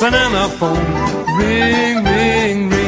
Banana phone, ring, ring, ring.